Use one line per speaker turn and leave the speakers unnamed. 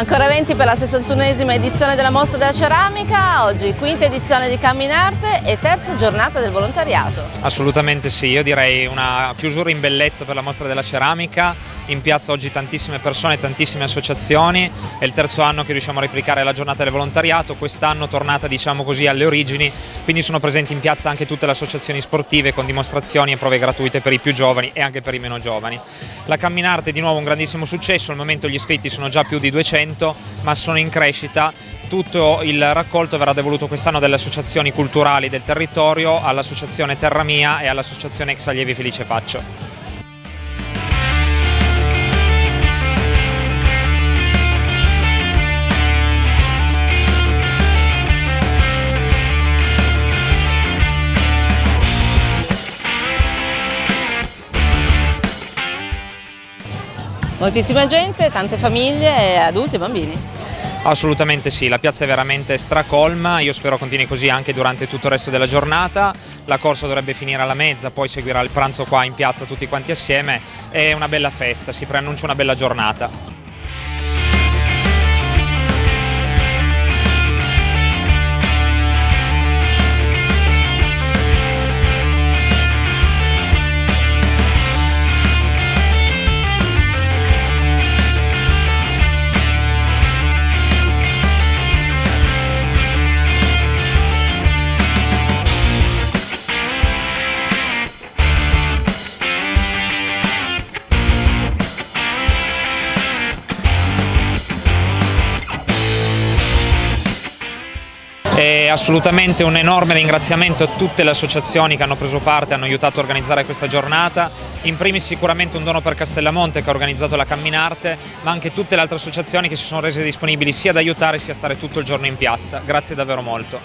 Ancora eventi per la 61esima edizione della Mostra della Ceramica, oggi quinta edizione di Camminarte e terza giornata del volontariato.
Assolutamente sì, io direi una chiusura in bellezza per la Mostra della Ceramica, in piazza oggi tantissime persone, tantissime associazioni, è il terzo anno che riusciamo a replicare la giornata del volontariato, quest'anno tornata diciamo così alle origini, quindi sono presenti in piazza anche tutte le associazioni sportive con dimostrazioni e prove gratuite per i più giovani e anche per i meno giovani. La Camminarte è di nuovo un grandissimo successo, al momento gli iscritti sono già più di 200 100 ma sono in crescita. Tutto il raccolto verrà devoluto quest'anno dalle associazioni culturali del territorio all'associazione Terra Mia e all'associazione Ex Allievi Felice Faccio.
Moltissima gente, tante famiglie, adulti e bambini.
Assolutamente sì, la piazza è veramente stracolma, io spero continui così anche durante tutto il resto della giornata, la corsa dovrebbe finire alla mezza, poi seguirà il pranzo qua in piazza tutti quanti assieme, è una bella festa, si preannuncia una bella giornata. E assolutamente un enorme ringraziamento a tutte le associazioni che hanno preso parte, hanno aiutato a organizzare questa giornata, in primis sicuramente un dono per Castellamonte che ha organizzato la Camminarte, ma anche tutte le altre associazioni che si sono rese disponibili sia ad aiutare sia a stare tutto il giorno in piazza. Grazie davvero molto.